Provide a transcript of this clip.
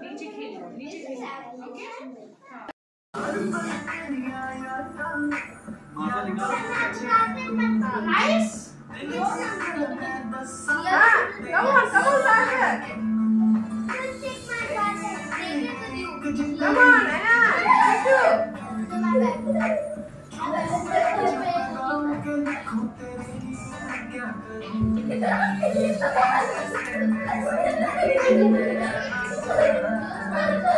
नीचे खेलो नीचे खेलो come on, Thank you.